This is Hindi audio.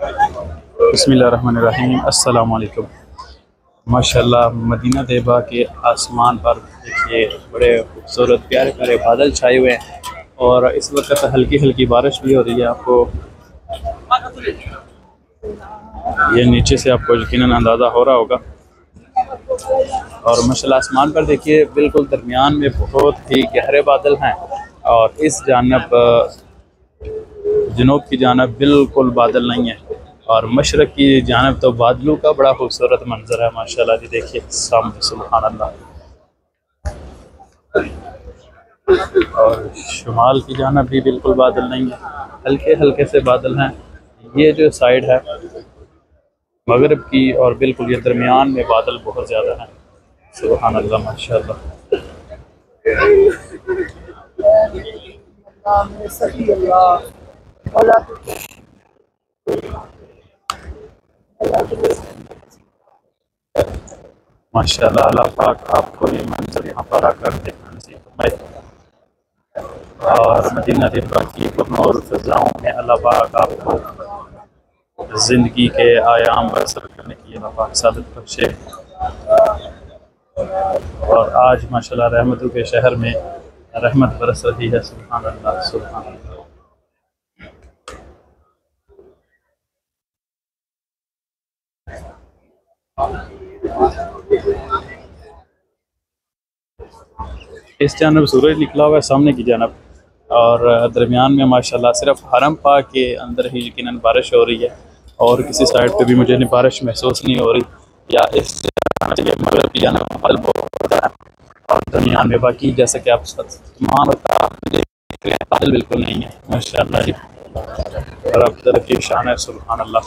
बसमीम असलकुम माशाल्लाह, मदीना देबा के आसमान पर देखिए, बड़े खूबसूरत, प्यारे प्यारे बादल छाए हुए हैं। और इस वक्त हल्की हल्की बारिश भी हो रही है आपको। ये नीचे से आपको यकीन अंदाज़ा हो रहा होगा। और माशाल्लाह, आसमान पर देखिए, बिल्कुल दरमियान में बहुत ही गहरे बादल हैं। और इस जानब जनूब की जानब बिल्कुल बादल नहीं है। और मशरक़ की जानब तो बादलों का बड़ा खूबसूरत मंजर है, माशाल्लाह जी देखिए, सामने और शुमाल की जानब भी बिल्कुल बादल नहीं है हल्के हल्के से बादल हैं। ये जो साइड है, मगरब की और बिल्कुल ये दरमियान में बादल बहुत ज़्यादा हैं। सुबहान अल्लाह। माशाल्लाह माशाल्लाह अल्लाह पाक आपको ये मंजर यहाँ पर आकर देखना नसीब और मदीना दिलवा की और फिजाओं में अल्लाह पाक आपको ज़िंदगी के आयाम बसर करने की अल्लाह पाक सादत बख्शे। और आज माशाल्लाह रहमतों के शहर में रहमत बरस रही है सुबहान अल्लाह सुबहान अल्लाह। इस जानब सूरज निकला हुआ है, सामने की जानब। और दरमियान में माशाल्लाह सिर्फ़ हरम पा के अंदर ही यकीन बारिश हो रही है और किसी साइड पे भी मुझे नहीं बारिश महसूस नहीं हो रही। या इस मगरब की जानब और दरमियान में बाकी जैसा कि आप तमाम बिल्कुल नहीं है माशा जी। और अब तरफ़ शान है सुबहान अल्लाह